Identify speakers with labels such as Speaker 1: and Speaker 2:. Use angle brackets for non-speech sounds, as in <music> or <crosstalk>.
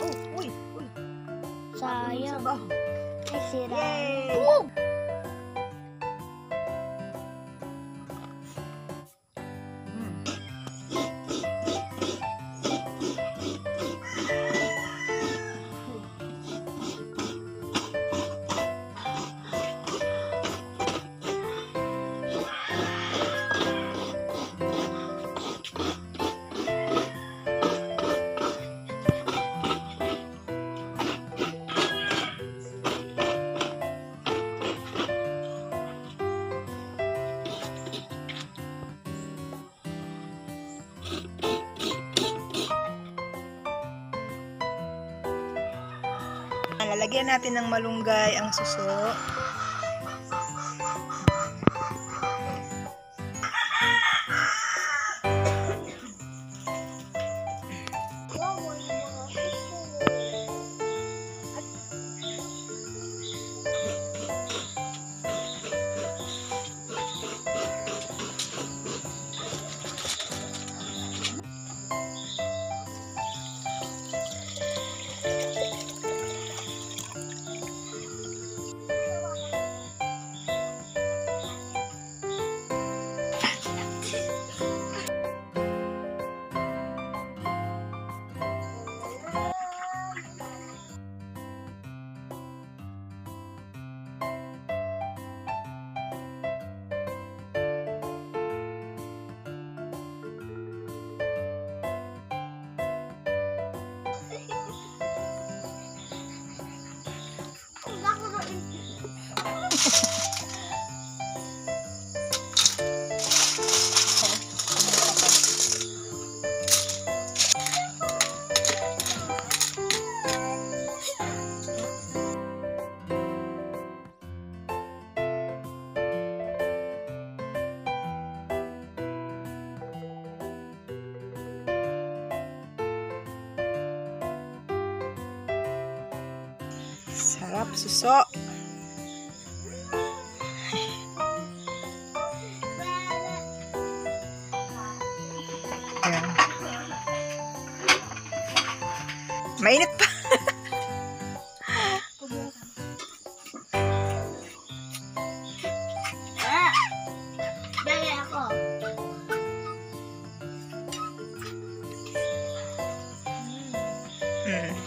Speaker 1: 哦，
Speaker 2: 喂，
Speaker 1: 喂，
Speaker 2: 啥用？
Speaker 1: 开
Speaker 2: 始
Speaker 1: 了。Lalagyan natin ng malunggay ang suso. Sarap suso. Ayan. Mainit pa. <laughs> mm.